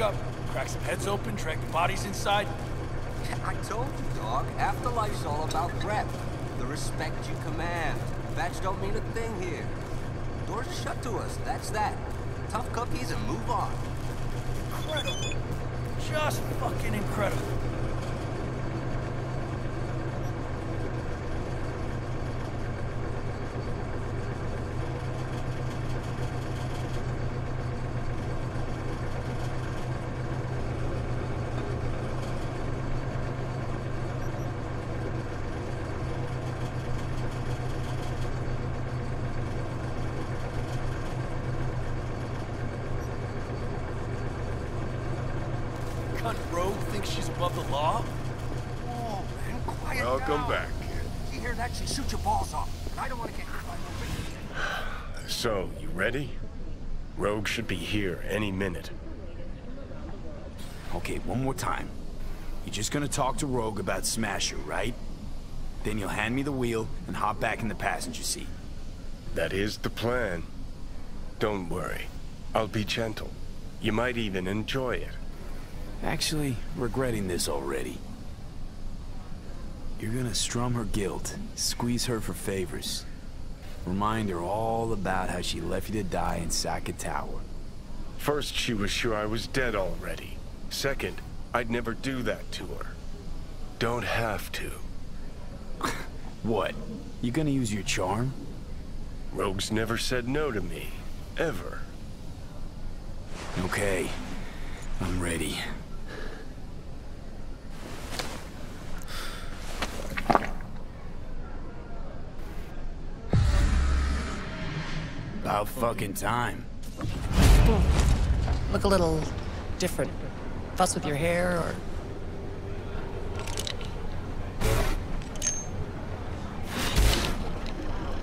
up, crack some heads open, drag the bodies inside. I told you, dog. Afterlife's all about rep. The respect you command. Badge don't mean a thing here. Doors are shut to us, that's that. Tough cookies and move on. Incredible. Just fucking incredible. Cunt rogue thinks she's above the law? Oh, man, quiet Welcome down. back. You hear that? She shoot your balls off. And I don't want to get hit by no So, you ready? Rogue should be here any minute. Okay, one more time. You're just gonna talk to Rogue about Smasher, right? Then you'll hand me the wheel and hop back in the passenger seat. That is the plan. Don't worry. I'll be gentle. You might even enjoy it. Actually, regretting this already. You're gonna strum her guilt, squeeze her for favors. Remind her all about how she left you to die in Saka Tower. First, she was sure I was dead already. Second, I'd never do that to her. Don't have to. What? You gonna use your charm? Rogue's never said no to me. Ever. Okay. I'm ready. About fucking time. Hmm. Look a little different. Fuss with your hair or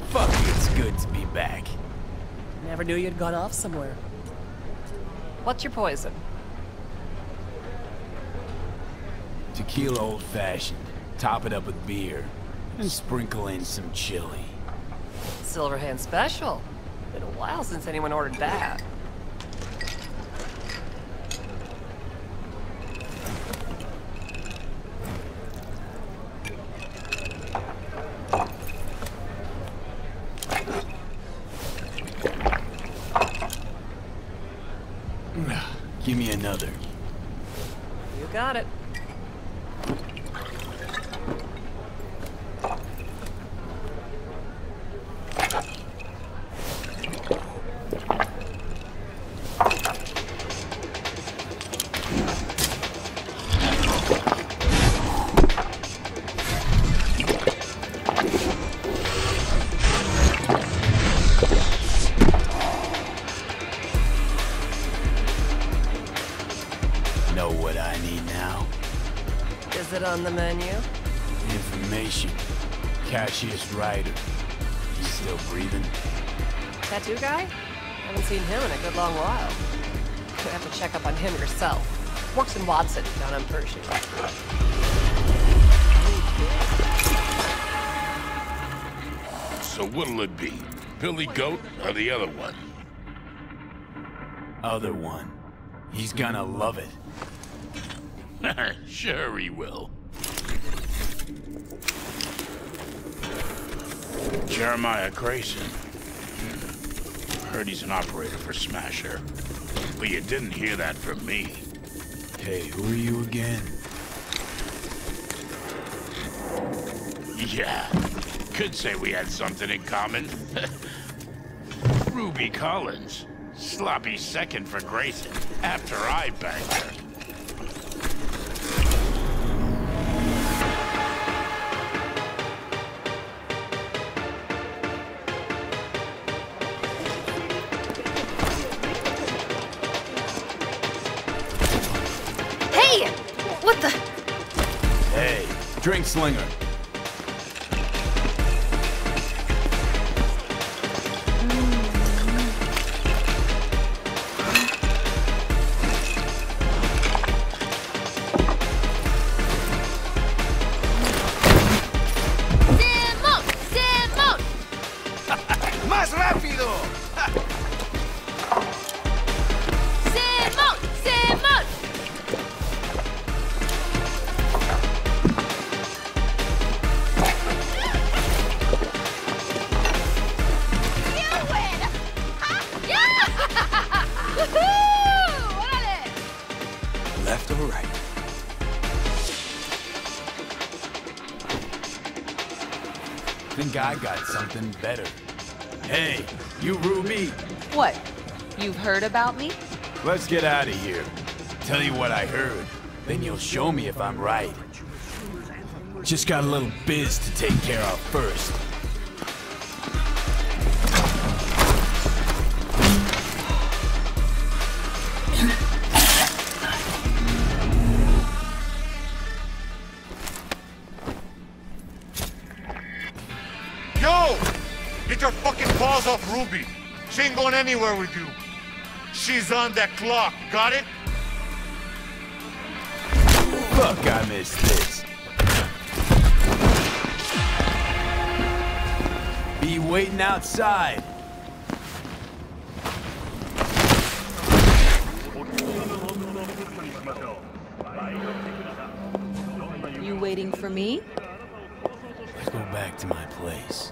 Fuck, it's good to be back. never knew you'd gone off somewhere. What's your poison? Tequila old fashioned. Top it up with beer. And sprinkle in some chili. Silverhand special. Been a while since anyone ordered that. Cassius Ryder. He's still breathing? Tattoo guy? Haven't seen him in a good long while. You have to check up on him yourself. Works in Watson down on Pershing. So what'll it be? Billy Goat or the other one? Other one. He's gonna love it. sure he will. Jeremiah Grayson. Heard he's an operator for Smasher. But you didn't hear that from me. Hey, who are you again? Yeah. Could say we had something in common. Ruby Collins. Sloppy second for Grayson after I banged her. Drink something better. Hey, you Ruby, What? You've heard about me? let's get out of here. Tell you what I heard, then you'll show me if I'm right. Just got a little biz to take care of first. Anywhere with you. She's on that clock, got it? Fuck, I missed this. Be waiting outside. You waiting for me? Let's go back to my place.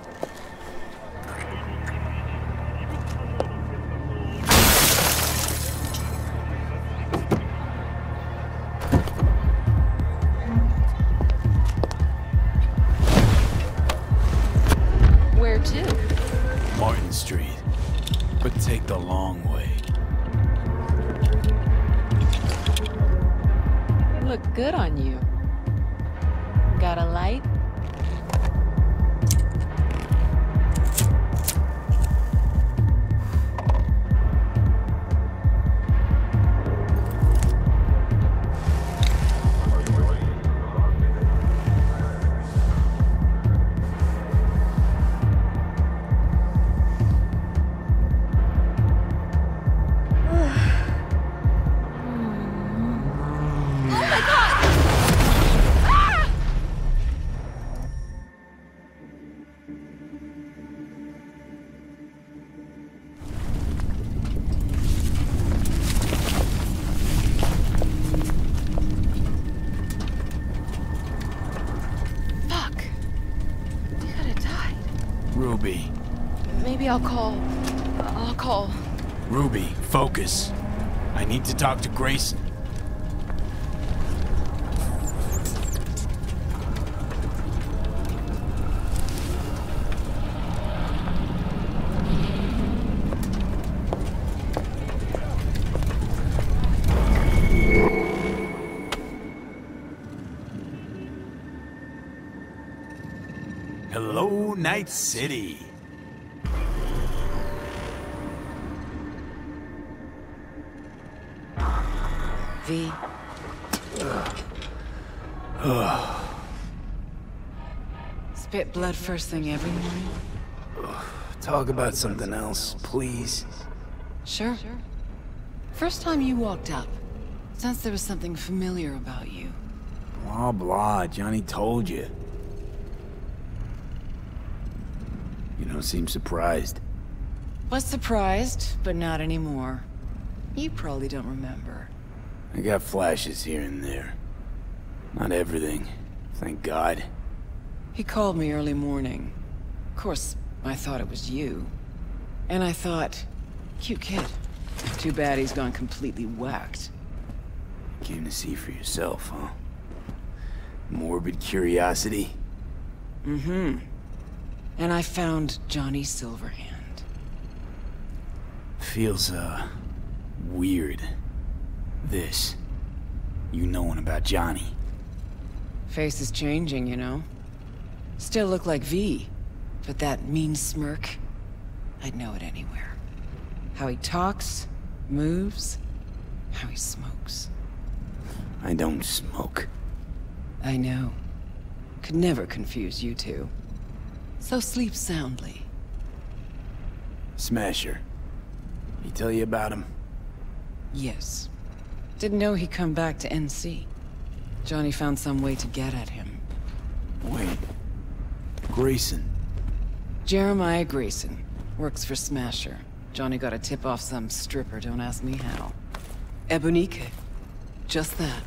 I'll call. I'll call. Ruby, focus. I need to talk to Grayson. Hello, Night City. Spit blood first thing every morning? Talk about something else, please. Sure. First time you walked up, sensed there was something familiar about you. Blah, blah. Johnny told you. You don't seem surprised. Was surprised, but not anymore. You probably don't remember. I got flashes here and there. Not everything, thank God. He called me early morning. Of course, I thought it was you. And I thought, cute kid. Too bad he's gone completely whacked. Came to see for yourself, huh? Morbid curiosity? Mm-hmm. And I found Johnny Silverhand. Feels, uh, weird. This. You knowing about Johnny. Face is changing, you know. Still look like V, but that mean smirk, I'd know it anywhere. How he talks, moves, how he smokes. I don't smoke. I know. Could never confuse you two. So sleep soundly. Smasher. He tell you about him? Yes. Didn't know he'd come back to NC. Johnny found some way to get at him. Wait. Grayson. Jeremiah Grayson. Works for Smasher. Johnny got a tip off some stripper, don't ask me how. Ebunike. Just that.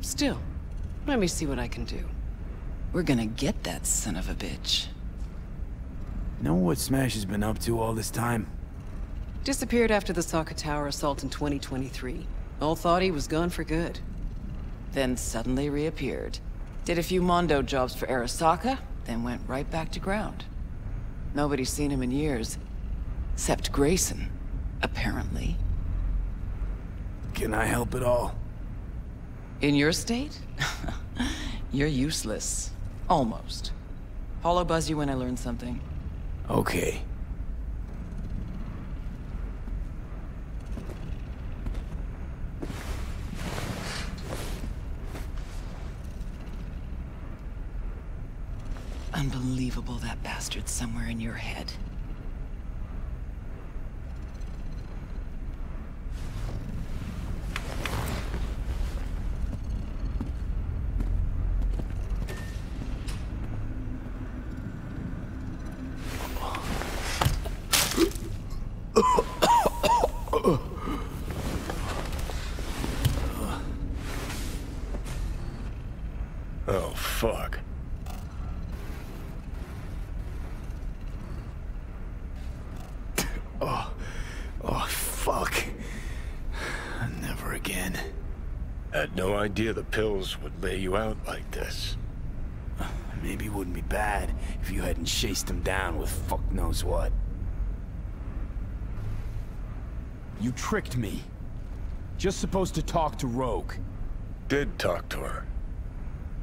Still, let me see what I can do. We're gonna get that son of a bitch. Know what Smash has been up to all this time? Disappeared after the Sokka Tower assault in 2023. All thought he was gone for good. then suddenly reappeared. Did a few Mondo jobs for Arasaka, then went right back to ground. Nobody's seen him in years. Except Grayson, apparently. Can I help at all? In your state? You're useless. Almost. Paulo buzz you when I learn something. Okay. That bastard's somewhere in your head. Oh, fuck. Oh, fuck. Never again. Had no idea the pills would lay you out like this. Maybe it wouldn't be bad if you hadn't chased him down with fuck knows what. You tricked me. Just supposed to talk to Rogue. Did talk to her.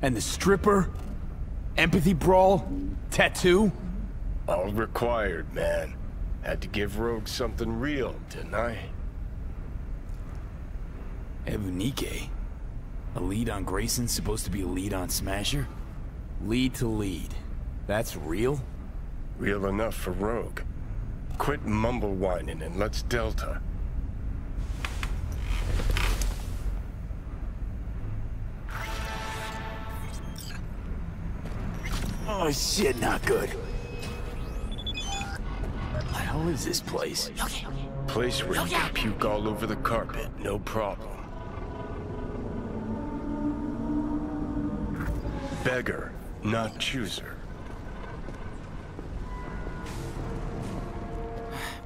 And the stripper? Empathy brawl? Tattoo? All required, man. Had to give Rogue something real, didn't I? Ebunike? A lead on Grayson's supposed to be a lead on Smasher? Lead to lead. That's real? Real enough for Rogue. Quit mumble whining and let's Delta. Oh shit, not good. What the hell is this place? Place where you can puke all over the carpet, no problem. Beggar, not chooser.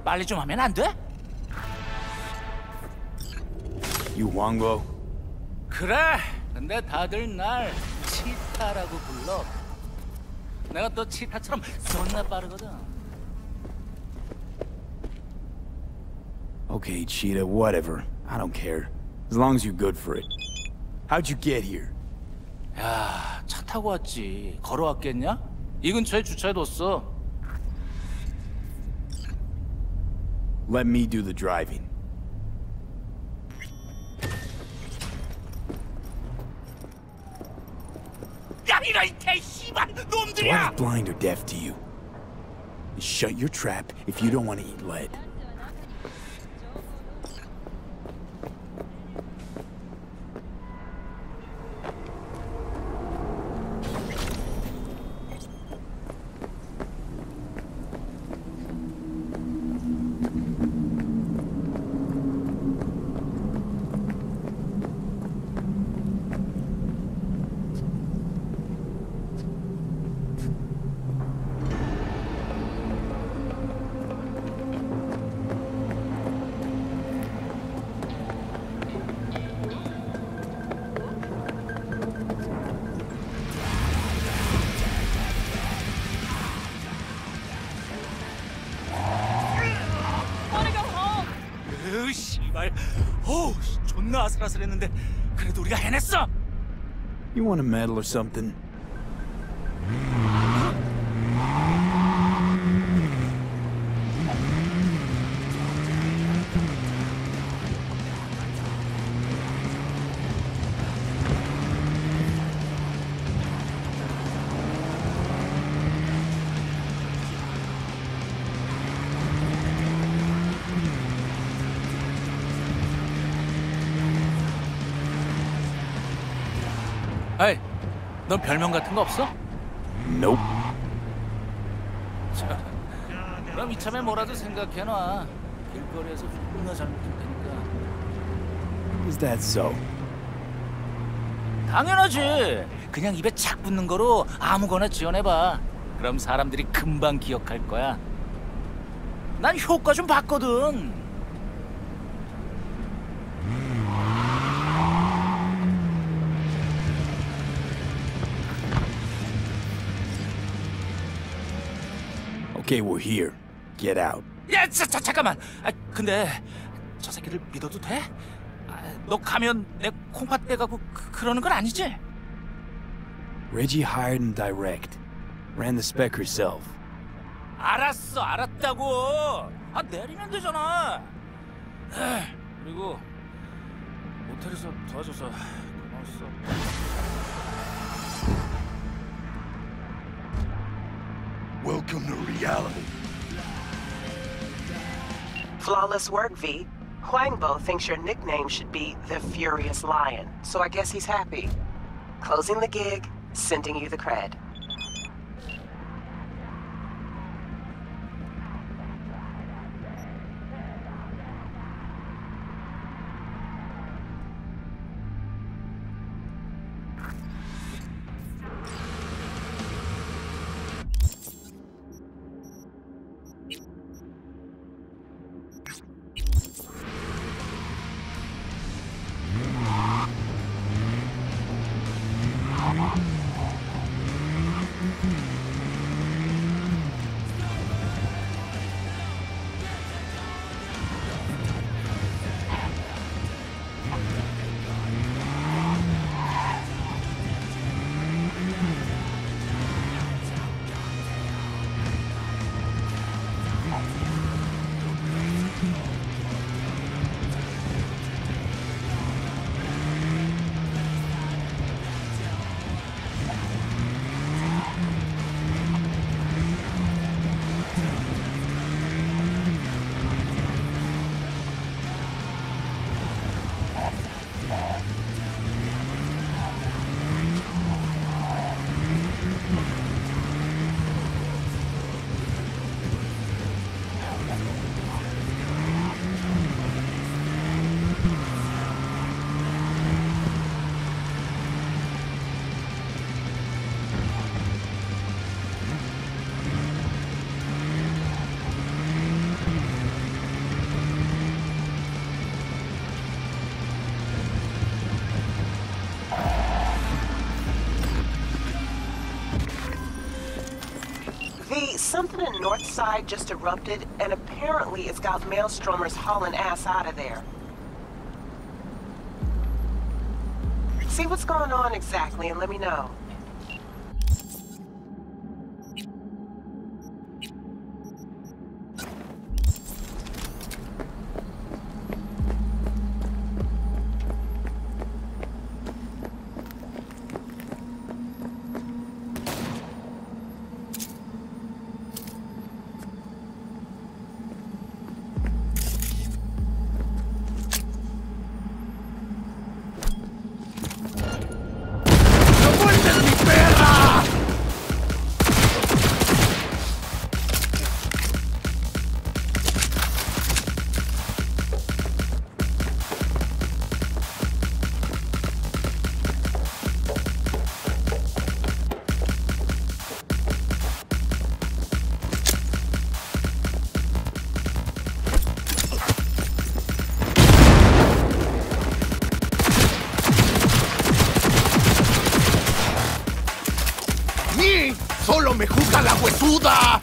빨리 좀 하면 안 돼? You Wongbo? 그래. 근데 다들 날 치타라고 불러. 내가 또 치타처럼 존나 빠르거든. Okay, Cheetah, whatever. I don't care. As long as you're good for it. How'd you get here? 야, 차 타고 왔지. 걸어왔겠냐? 이 근처에 주차해뒀어. Let me do the driving. 야, 이라 이 개씨발 Do I 놈들이야! look blind or deaf to you? Shut your trap if you don't want to eat lead. Want a medal or something? 에이, 넌 별명 같은 거 없어? Nope. 자, 그럼 이참에 뭐라도 생각해놔. 길거리에서 존나 잘 먹힐 테니까. Is that so? 당연하지. 그냥 입에 착 붙는 거로 아무거나 지어내봐. 그럼 사람들이 금방 기억할 거야. 난 효과 좀 봤거든. Okay, we're here. Get out. 야, 자, 자, 잠깐만. 아, 근데 저 새끼를 믿어도 돼? 아, 너 가면 내 콩팥 떼가고 그, 그러는 건 아니지? Reggie hired him direct. Ran the spec herself. 알았어, 알았다고. 아, 내리면 되잖아. 에, 그리고 모텔에서 도와줘서 고마웠어. Welcome to reality. Flawless work, V. Huangbo thinks your nickname should be the Furious Lion, so I guess he's happy. Closing the gig, sending you the cred. Something in Northside just erupted, and apparently it's got maelstromers hauling ass out of there. See what's going on exactly and let me know. ¡Solo me juzga la huesuda!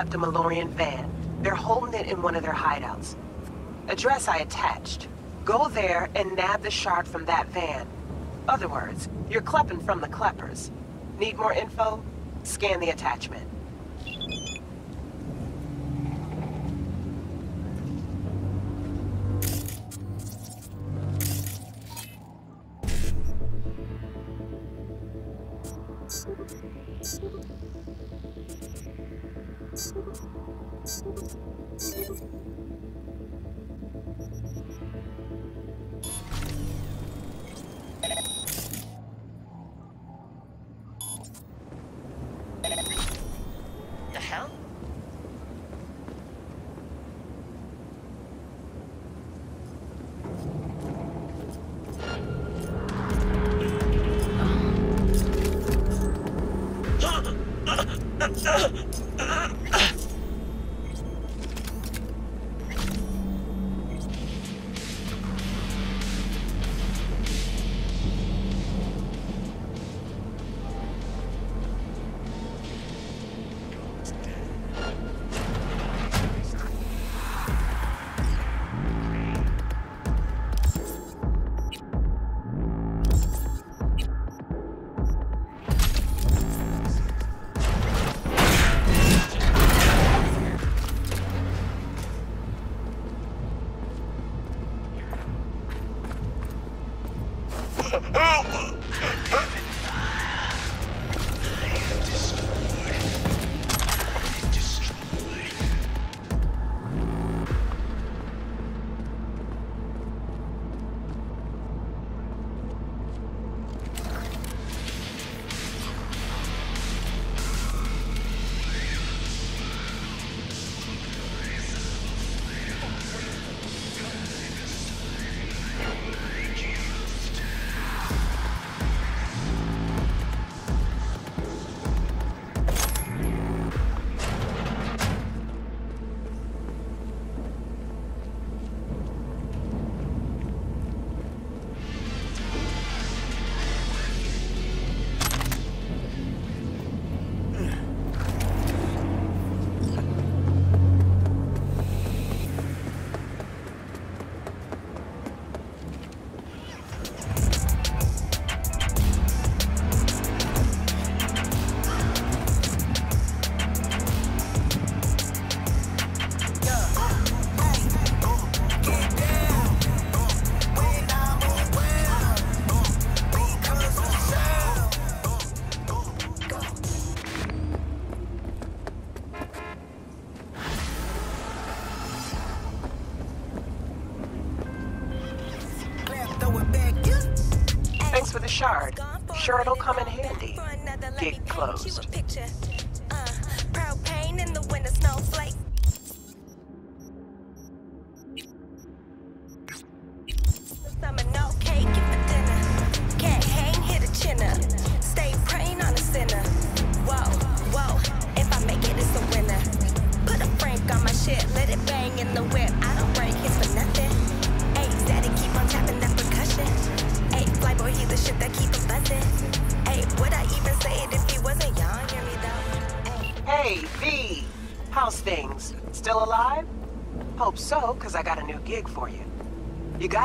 kleptomalorian van. They're holding it in one of their hideouts. Address I attached. Go there and nab the shard from that van. Other words, you're klepping from the kleppers. Need more info? Scan the attachment.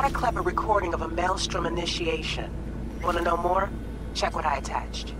a clever recording of a Maelstrom initiation. Wanna know more? Check what I attached.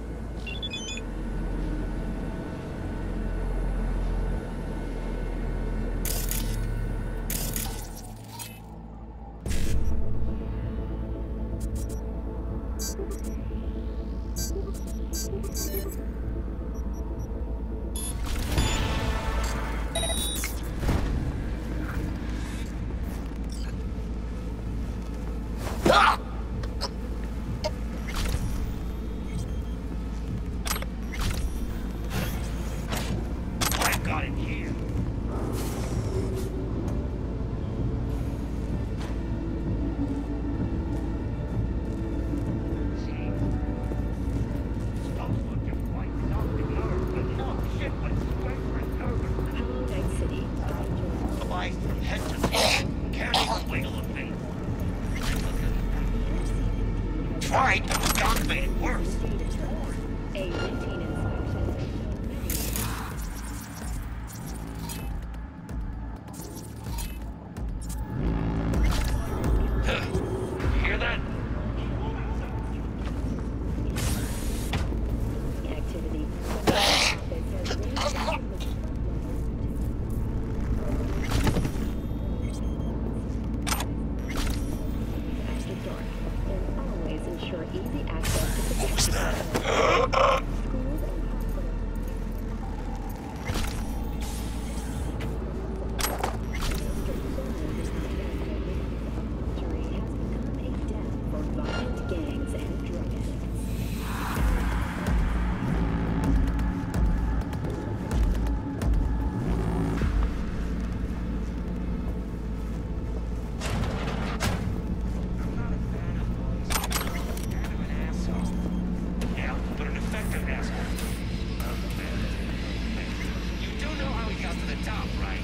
top right.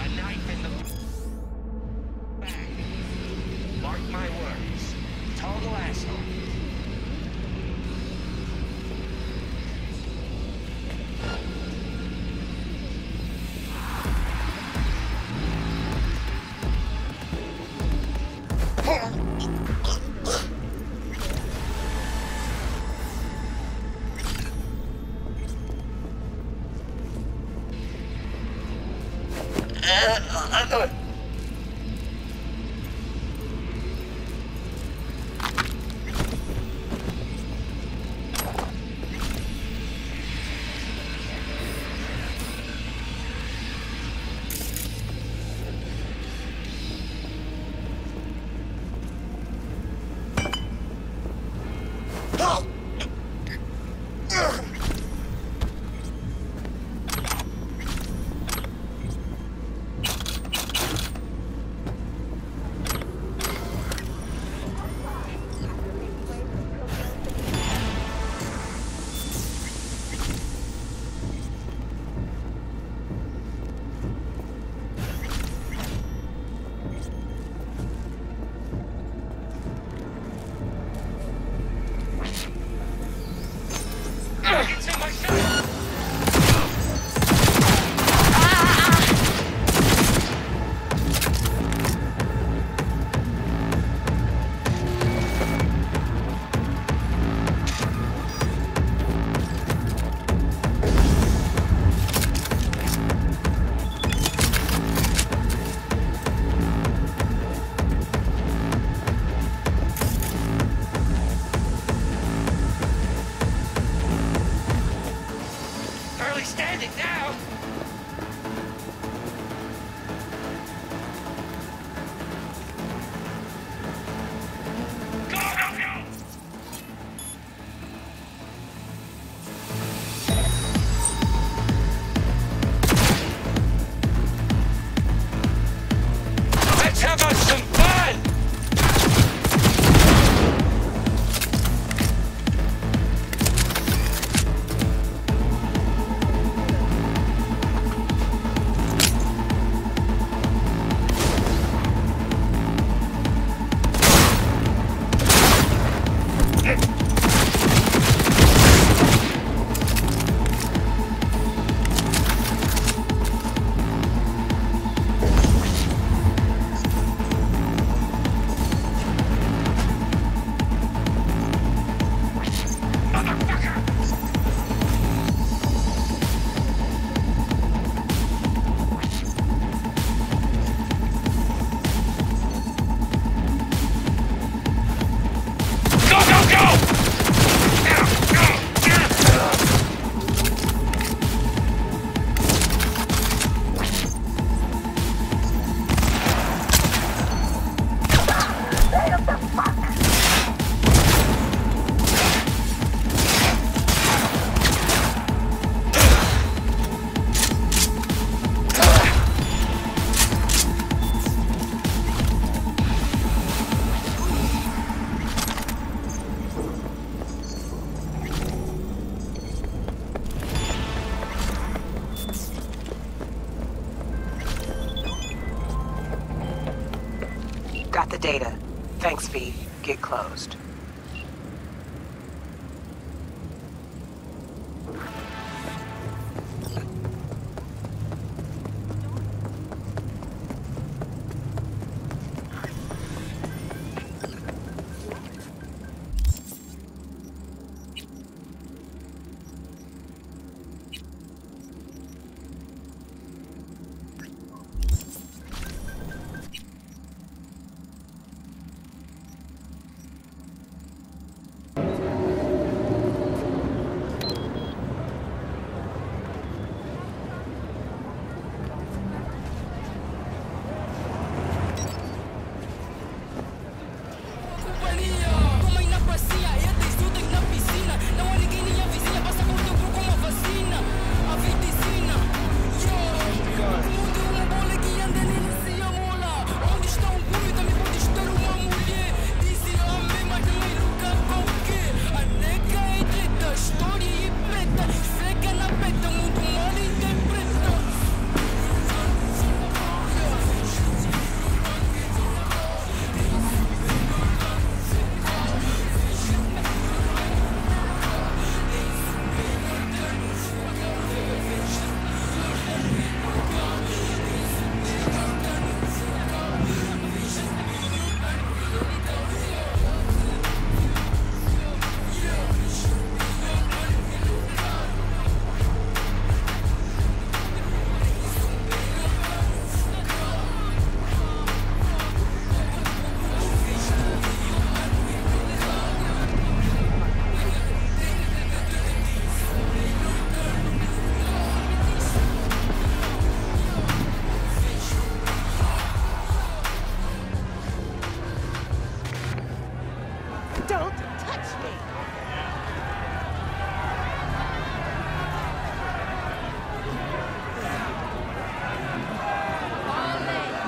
A knife in the back. Mark my words. Total asshole.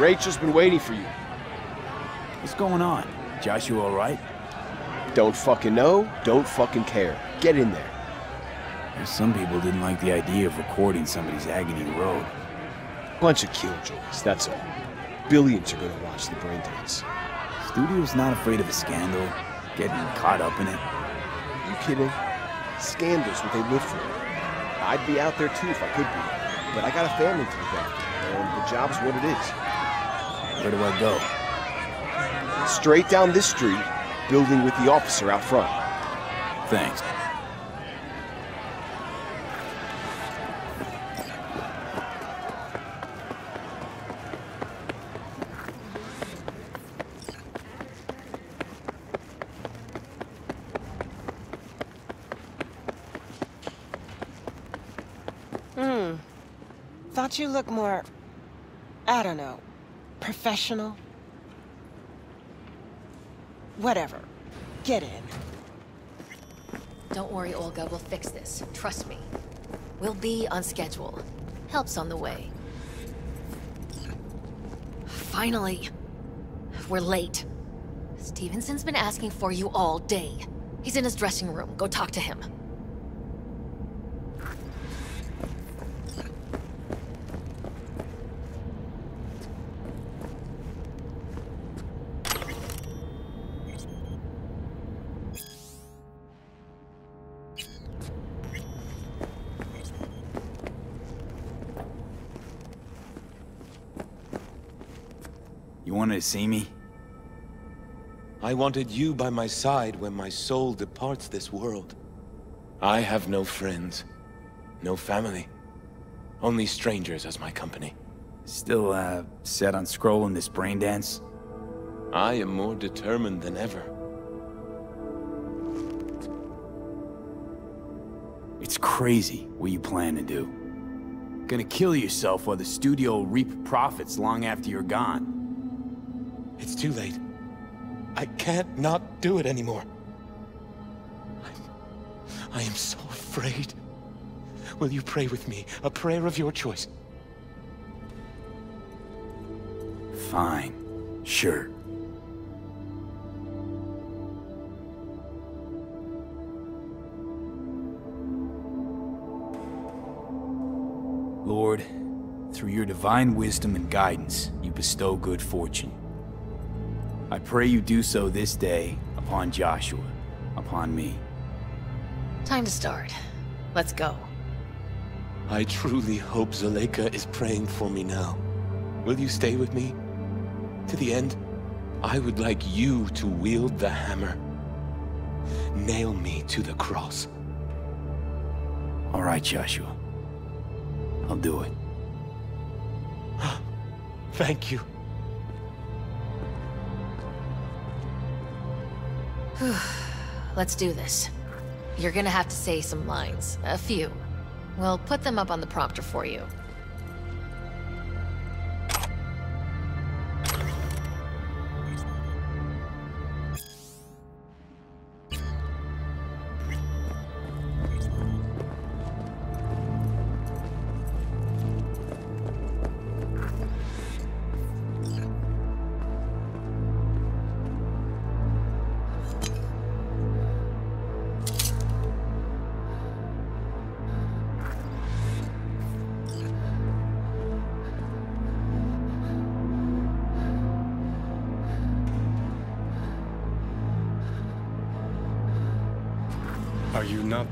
Rachel's been waiting for you. What's going on? Joshua all right? Don't fucking know, don't fucking care. Get in there. Some people didn't like the idea of recording somebody's agony road. Bunch of killjoys, that's all. Billions are gonna watch the brain dance. Studio's not afraid of a scandal, getting caught up in it. You kidding? Scandal's what they live for. I'd be out there too if I could be. But I got a family to look after, and the job's what it is. Where do I go? Straight down this street, building with the officer out front. Thanks. Hmm. Thought you looked more, I don't know, professional? Whatever. Get in. Don't worry, Olga. We'll fix this. Trust me. We'll be on schedule. Help's on the way. Finally. We're late. Stephenson's been asking for you all day. He's in his dressing room. Go talk to him. To see me? I wanted you by my side when my soul departs this world. I have no friends, no family, only strangers as my company. Still, uh, set on scrolling this brain dance? I am more determined than ever. It's crazy what you plan to do. Gonna kill yourself while the studio will reap profits long after you're gone. Too late. I can't not do it anymore. I'm, I am so afraid. Will you pray with me? A prayer of your choice. Fine. Sure. Lord, through your divine wisdom and guidance, you bestow good fortune. I pray you do so this day upon Joshua, upon me. Time to start. Let's go. I truly hope Zuleika is praying for me now. Will you stay with me? To the end, I would like you to wield the hammer. Nail me to the cross. All right, Joshua. I'll do it. Thank you. Let's do this. You're gonna have to say some lines. A few. We'll put them up on the prompter for you.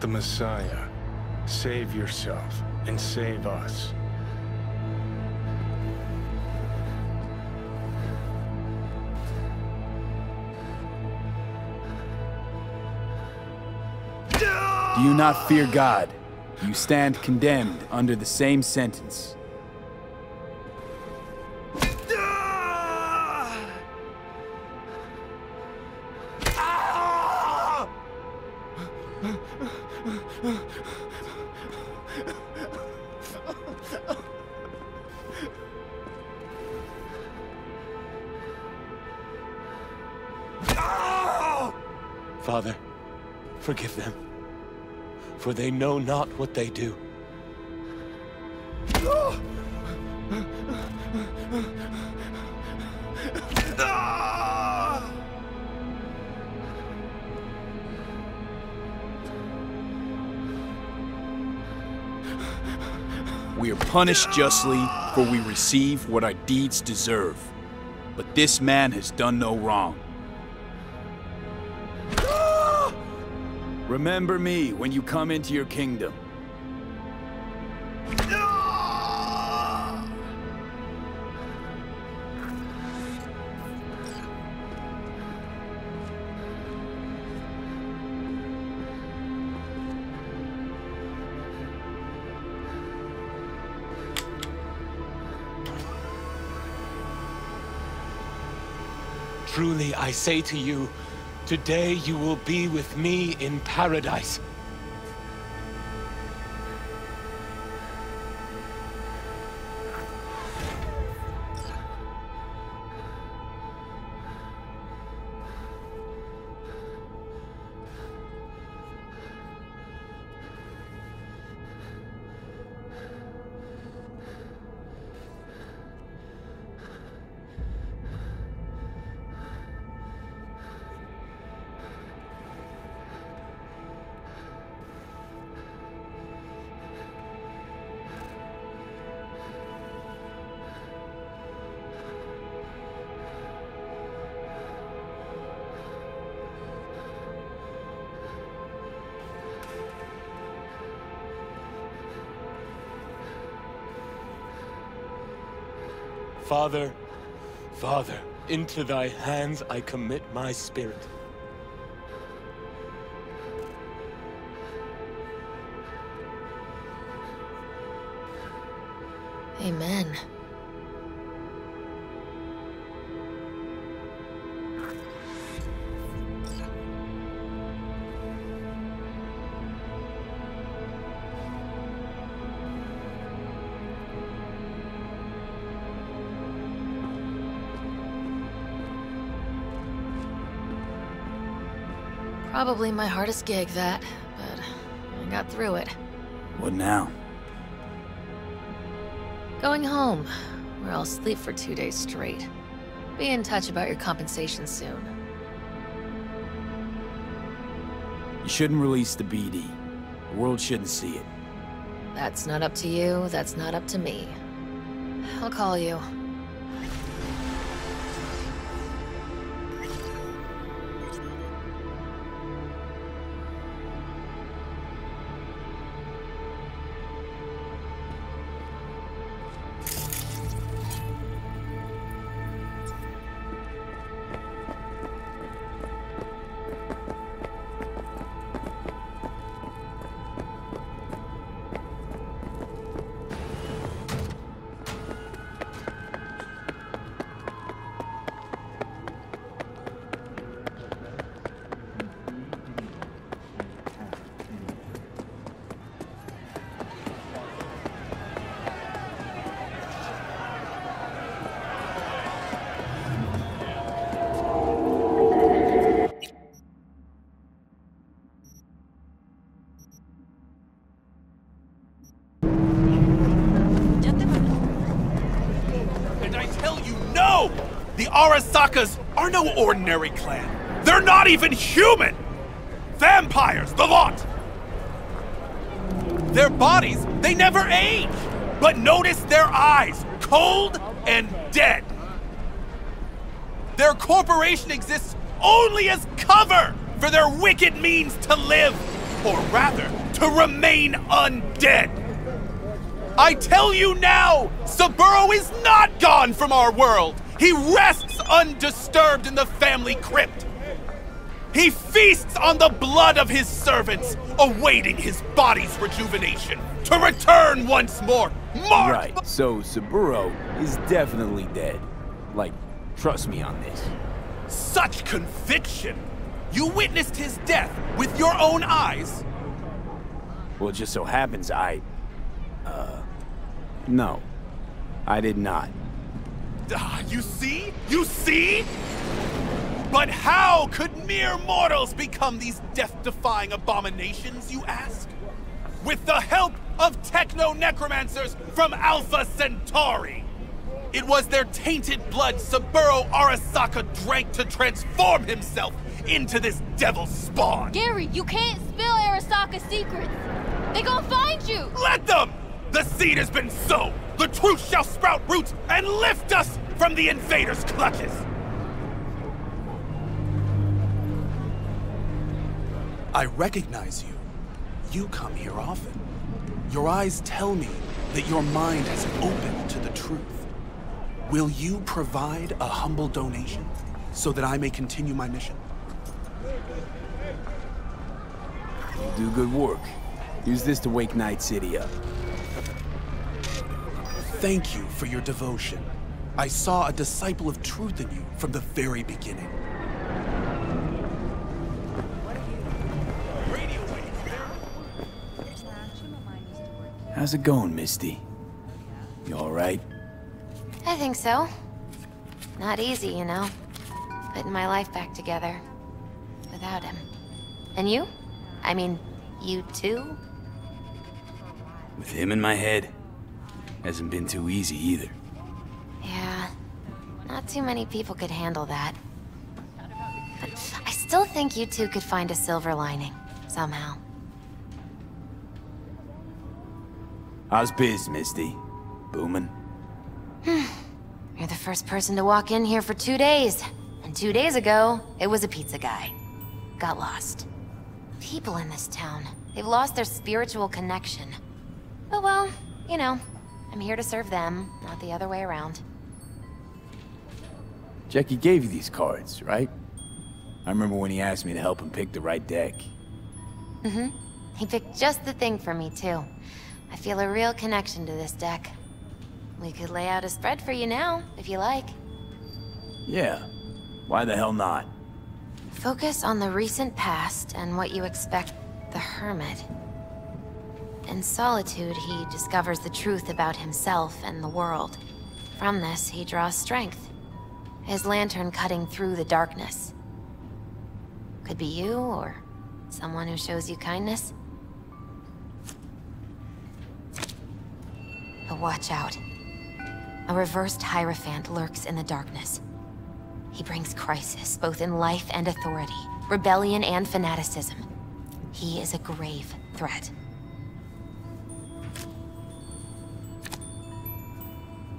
The Messiah? Save yourself and save us. Do you not fear God? You stand condemned under the same sentence. Father, forgive them, for they know not what they do. We are punished justly, for we receive what our deeds deserve. But this man has done no wrong. Remember me when you come into your kingdom. Truly, I say to you, today you will be with me in paradise. Into thy hands I commit my spirit. Amen. Probably my hardest gig, that, but I got through it. What now? Going home, where I'll sleep for two days straight. Be in touch about your compensation soon. You shouldn't release the BD. The world shouldn't see it. That's not up to you, that's not up to me. I'll call you. No ordinary clan. They're not even human! Vampires, the lot! Their bodies, they never age! But notice their eyes, cold and dead! Their corporation exists only as cover for their wicked means to live, or rather, to remain undead! I tell you now, Saburo is not gone from our world. He rests undisturbed in the family crypt. He feasts on the blood of his servants, awaiting his body's rejuvenation to return once more. Mark Right, so Saburo is definitely dead. Like, trust me on this. such conviction. You witnessed his death with your own eyes. Well, it just so happens I... Uh... No. I did not. Ah, you see? You see? But how could mere mortals become these death-defying abominations, you ask? With the help of techno-necromancers from Alpha Centauri! It was their tainted blood Saburo Arasaka drank to transform himself into this devil spawn. Gary, you can't spill Arasaka's secrets. They gonna find you. Let them! The seed has been sown. The truth shall sprout roots and lift us from the invader's clutches. I recognize you. You come here often. Your eyes tell me that your mind has opened to the truth. Will you provide a humble donation so that I may continue my mission? You do good work. Use this to wake Night City up. Thank you for your devotion. I saw a disciple of truth in you from the very beginning. How's it going, Misty? You alright? I think so. Not easy, you know. Putting my life back together. Without him. And you? I mean, you too? With him in my head, hasn't been too easy either. Yeah. Not too many people could handle that. But I still think you two could find a silver lining. Somehow. How's biz, Misty? Booming? Hmm. You're the first person to walk in here for two days. And two days ago, it was a pizza guy. Got lost. People in this town, they've lost their spiritual connection. But well, you know, I'm here to serve them, not the other way around. Jackie gave you these cards, right? I remember when he asked me to help him pick the right deck. Mm-hmm. He picked just the thing for me, too. I feel a real connection to this deck. We could lay out a spread for you now, if you like. Yeah. Why the hell not? Focus on the recent past and what you expect the Hermit. In solitude, he discovers the truth about himself and the world. From this, he draws strength. His lantern cutting through the darkness. Could be you, or someone who shows you kindness. But watch out. A reversed Hierophant lurks in the darkness. He brings crisis, both in life and authority, rebellion and fanaticism. He is a grave threat.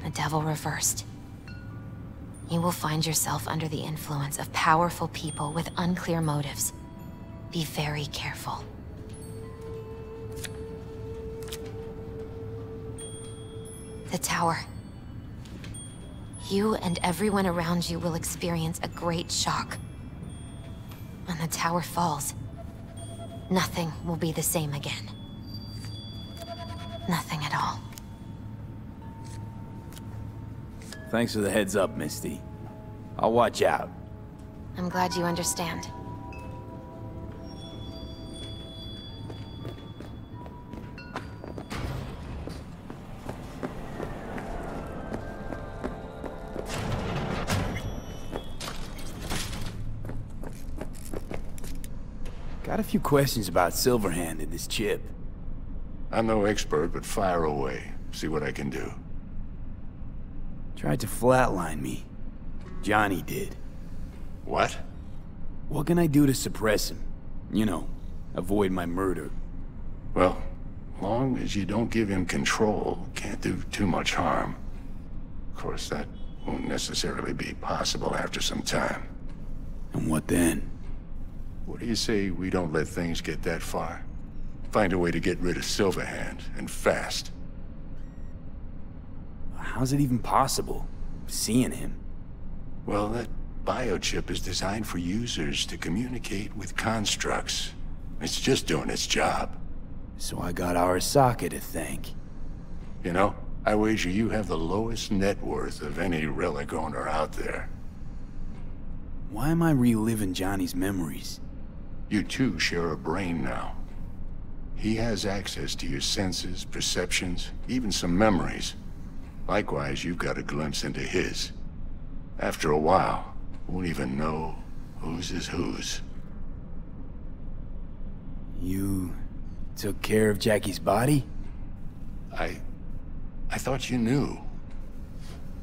The devil reversed. You will find yourself under the influence of powerful people with unclear motives. Be very careful. The tower. You and everyone around you will experience a great shock. When the tower falls, nothing will be the same again. Nothing at all. Thanks for the heads up, Misty. I'll watch out. I'm glad you understand. Got a few questions about Silverhand and this chip. I'm no expert, but fire away. See what I can do. Tried to flatline me. Johnny did. What? What can I do to suppress him? You know, avoid my murder. Well, long as you don't give him control, can't do too much harm. Of course, that won't necessarily be possible after some time. And what then? What do you say we don't let things get that far? Find a way to get rid of Silverhand, and fast. How's it even possible? Seeing him? Well, that biochip is designed for users to communicate with constructs. It's just doing its job. So I got our Arasaka to thank. You know, I wager you have the lowest net worth of any relic owner out there. Why am I reliving Johnny's memories? You two share a brain now. He has access to your senses, perceptions, even some memories. Likewise, you've got a glimpse into his. After a while, won't even know whose is whose. You took care of Jackie's body? I... I thought you knew.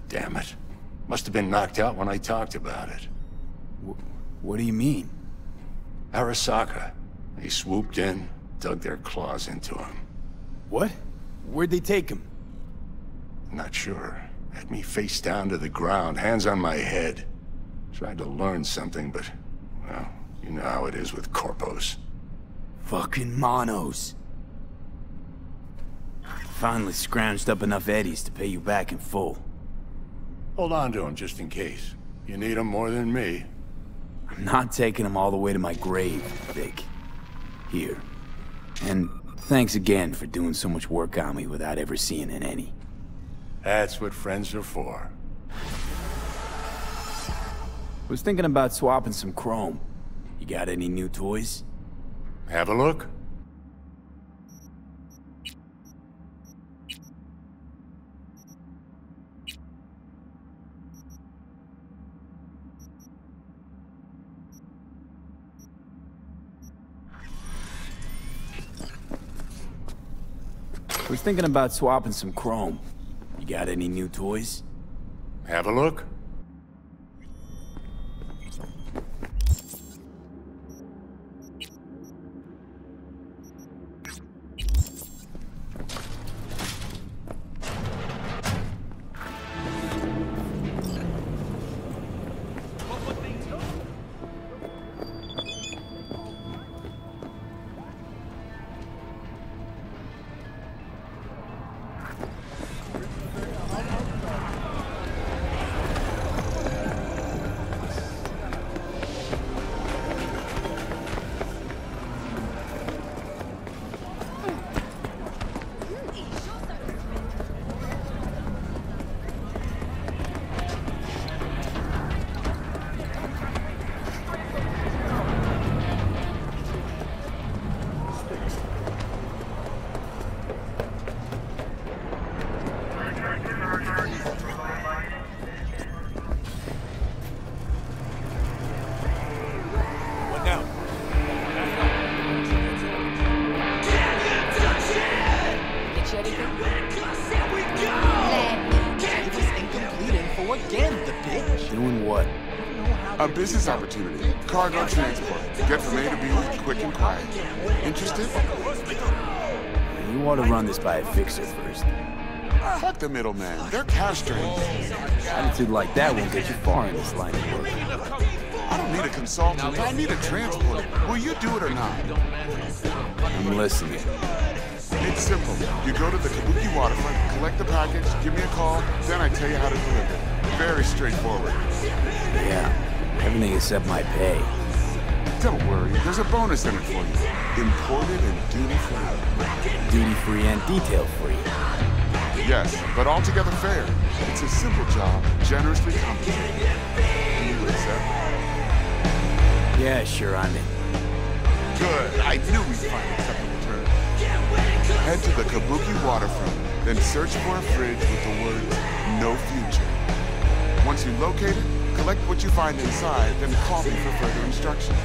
damn it. Must have been knocked out when I talked about it. What do you mean? Arasaka. They swooped in, dug their claws into him. What? Where'd they take him? Not sure. Had me face down to the ground, hands on my head. Tried to learn something, but, well, you know how it is with corpos. Fucking monos. Finally scrounged up enough eddies to pay you back in full. Hold on to them just in case. You need them more than me. I'm not taking them all the way to my grave, Vic. Here. And thanks again for doing so much work on me without ever seeing an any. That's what friends are for. Was thinking about swapping some chrome. You got any new toys? Have a look. Was thinking about swapping some chrome. Got any new toys? Have a look. A business opportunity. Cargo transport. Get from A to B, quick and quiet. Interested? You want to run this by a fixer first. Fuck the middleman. They're cash drains. Attitude like that won't get you far in this line of work. I don't need a consultant. I need a transporter. Will you do it or not? I'm listening. It's simple. You go to the Kabuki waterfront, collect the package, give me a call, then I tell you how to deliver. It. Very straightforward. Yeah, everything except my pay. Don't worry, there's a bonus in it for you. Imported and duty-free. Duty-free and detail-free. Yes, but altogether fair. It's a simple job, generously compensated. Do you accept? Yeah, sure, I'm in. Good. I knew we'd find acceptable terms. Head to the Kabuki waterfront, then search for a fridge with the words, no future. Once you locate it, collect what you find inside, then call me for further instructions.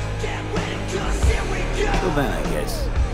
Till then, I guess.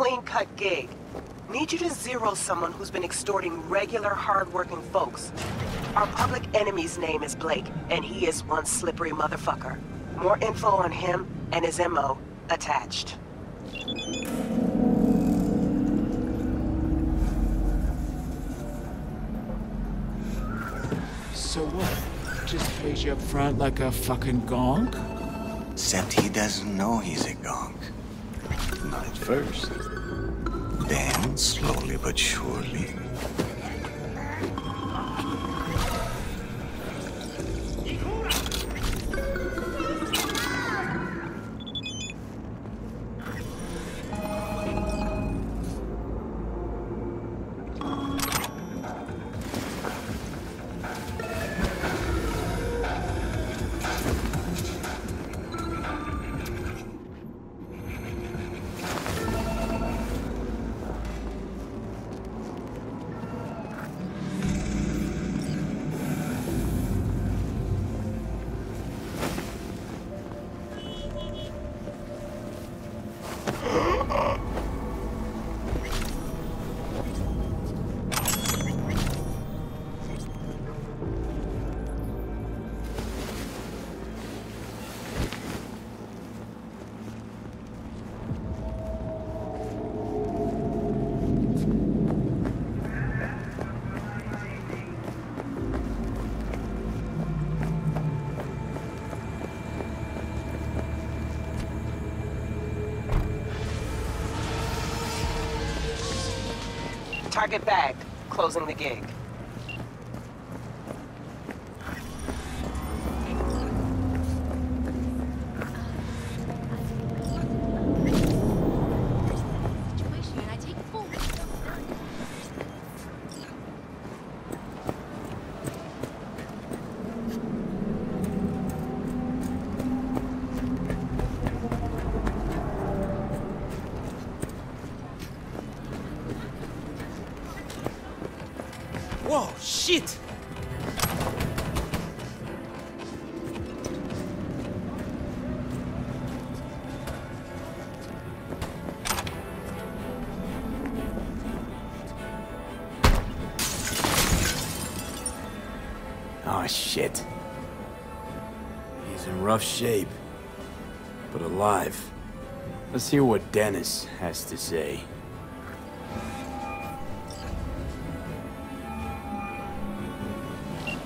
Clean-cut gig. Need you to zero someone who's been extorting regular, hard-working folks. Our public enemy's name is Blake, and he is one slippery motherfucker. More info on him and his MO attached. So what? Just pays you up front like a fucking gonk? Except he doesn't know he's a gonk. Not at first. Then, slowly but surely, Closing the gig. Shit. He's in rough shape, but alive. Let's hear what Dennis has to say.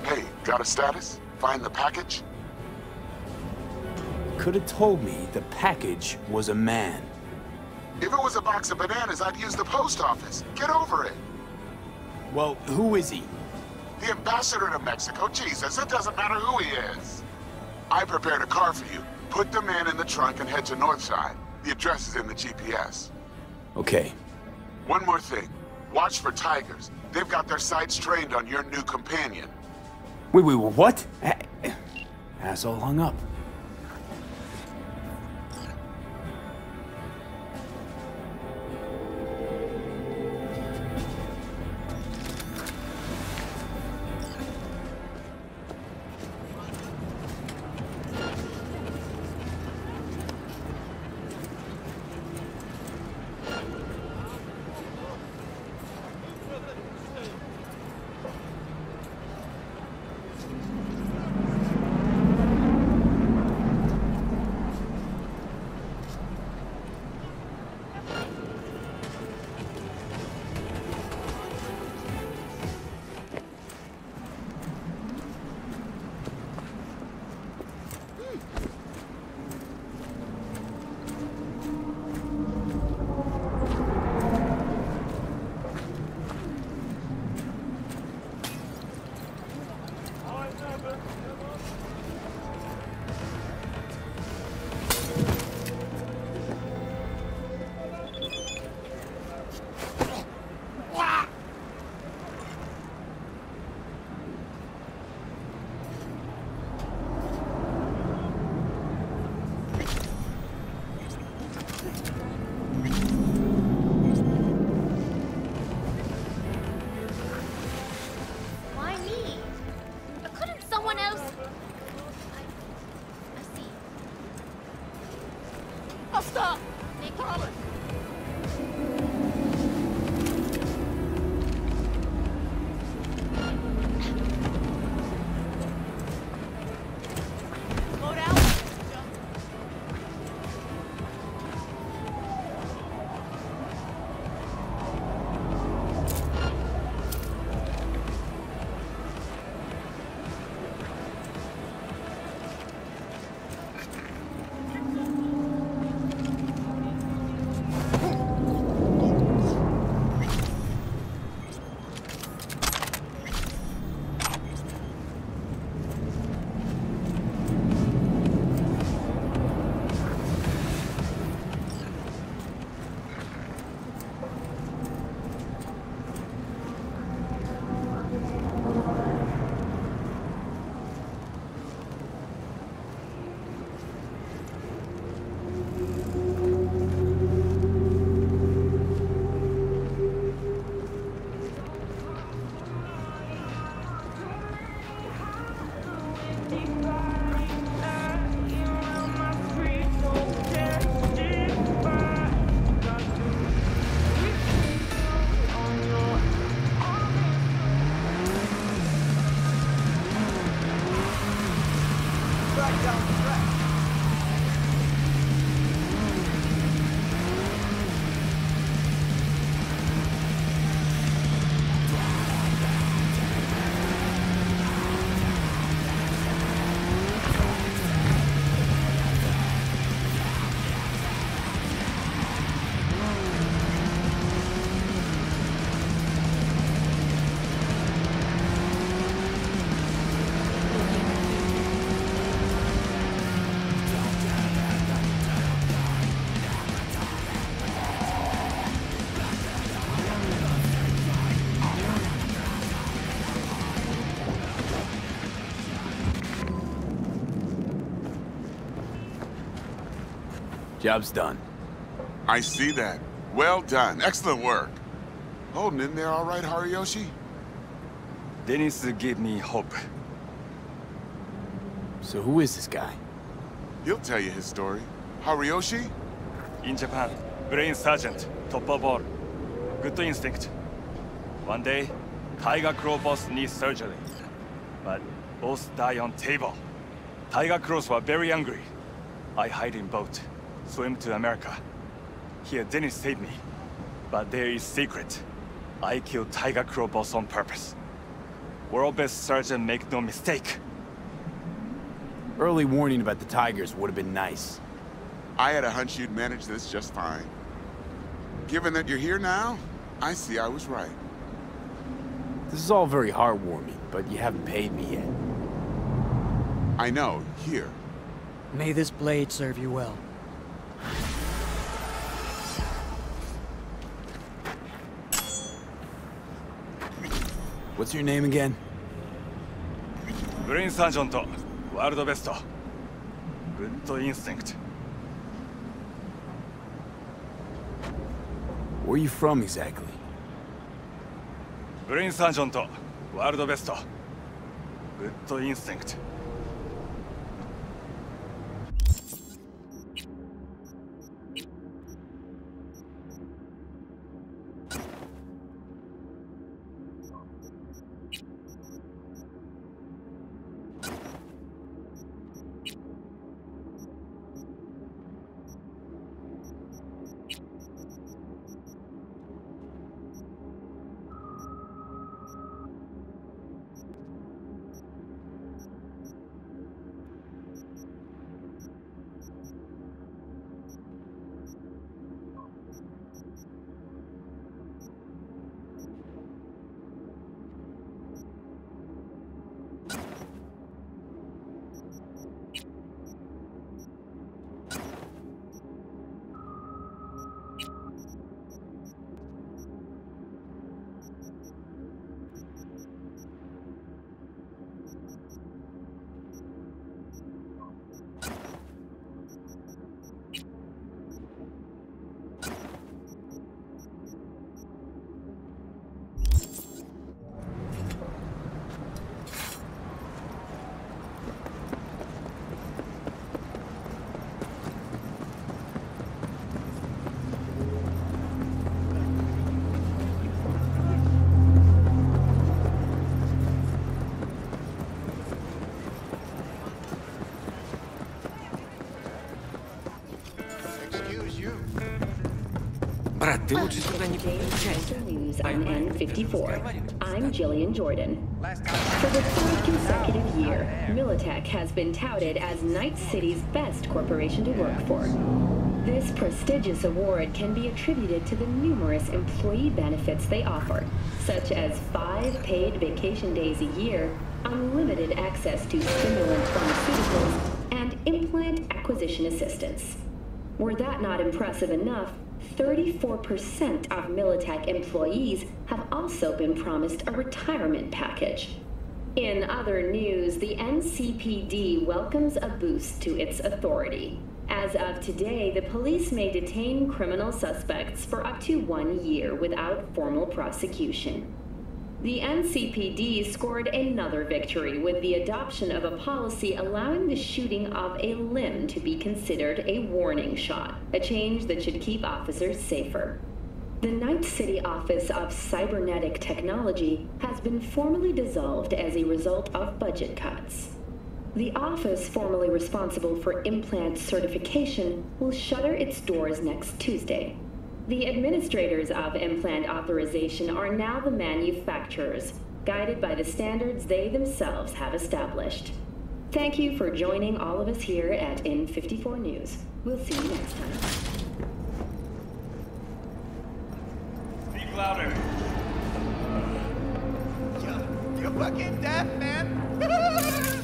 Hey, got a status? Find the package? Could have told me the package was a man. If it was a box of bananas, I'd use the post office. Get over it. Well, who is he? The ambassador to Mexico? Jesus, it doesn't matter who he is. I prepared a car for you. Put the man in the trunk and head to Northside. The address is in the GPS. Okay. One more thing. Watch for tigers. They've got their sights trained on your new companion. Wait, wait, what? Asshole hung up. Job's done. I see that. Well done. Excellent work. Holding in there all right, Hariyoshi? Dennis gave me hope. So who is this guy? He'll tell you his story. Hariyoshi? In Japan, brain sergeant, top of all. Good instinct. One day, Tyger Claw boss needs surgery. But both die on table. Tyger Claws were very angry. I hide in boat, swim to America. Here Dennis saved me. But there is secret. I killed Tyger Claw boss on purpose. World best surgeon make no mistake. Early warning about the Tygers would have been nice. I had a hunch you'd manage this just fine. Given that you're here now, I see I was right. This is all very heartwarming, but you haven't paid me yet. I know, here. May this blade serve you well. What's your name again? ブレインサージョンとワールドベストグッドインスティンクト Where are you from exactly? ブレインサージョンとワールドベストグッドインスティンクト ты лучше сюда не подключайся. News on N54. I'm Jillian Jordan. For the third consecutive year, Militech has been touted as Night City's best corporation to work for. This prestigious award can be attributed to the numerous employee benefits they offer, such as five paid vacation days a year, unlimited access to stimulant pharmaceuticals, and implant acquisition assistance. Were that not impressive enough, 34% of Militech employees have also been promised a retirement package. In other news, the NCPD welcomes a boost to its authority. As of today, the police may detain criminal suspects for up to one year without formal prosecution. The NCPD scored another victory with the adoption of a policy allowing the shooting of a limb to be considered a warning shot, a change that should keep officers safer. The Night City Office of Cybernetic Technology has been formally dissolved as a result of budget cuts. The office formerly responsible for implant certification will shutter its doors next Tuesday. The administrators of implant authorization are now the manufacturers, guided by the standards they themselves have established. Thank you for joining all of us here at N54 News. We'll see you next time. Speak louder. You're fucking deaf, man.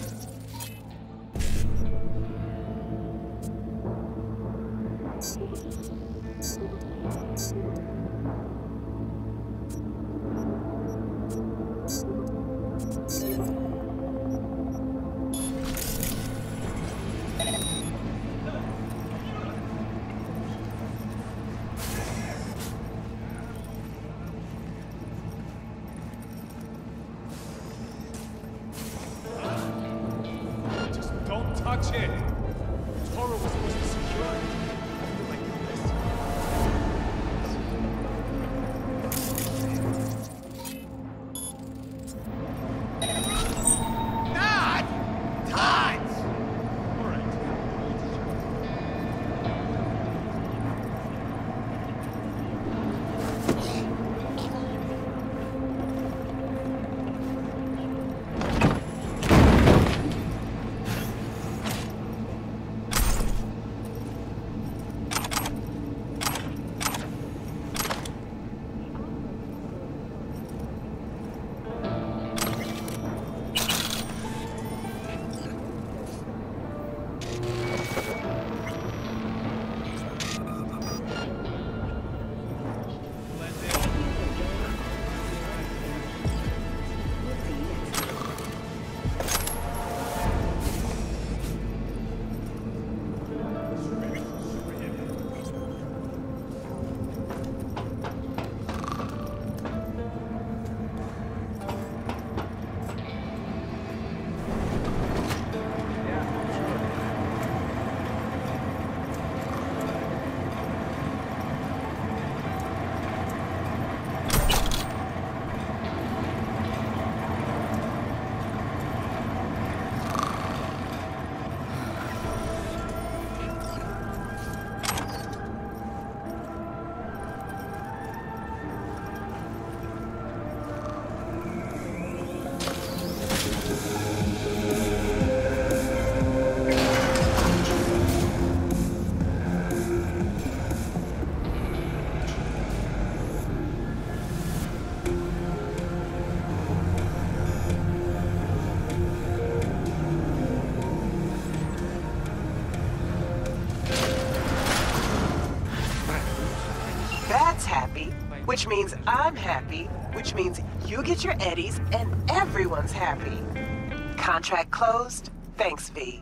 means I'm happy, which means you get your eddies, and everyone's happy. Contract closed. Thanks, V.